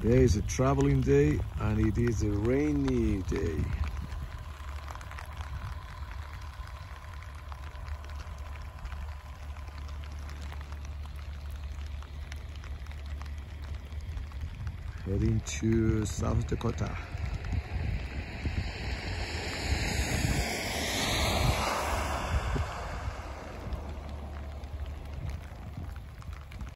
Today is a traveling day and it is a rainy day. Heading to South Dakota.